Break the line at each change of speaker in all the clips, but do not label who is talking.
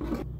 Bye.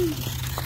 Mm-hmm.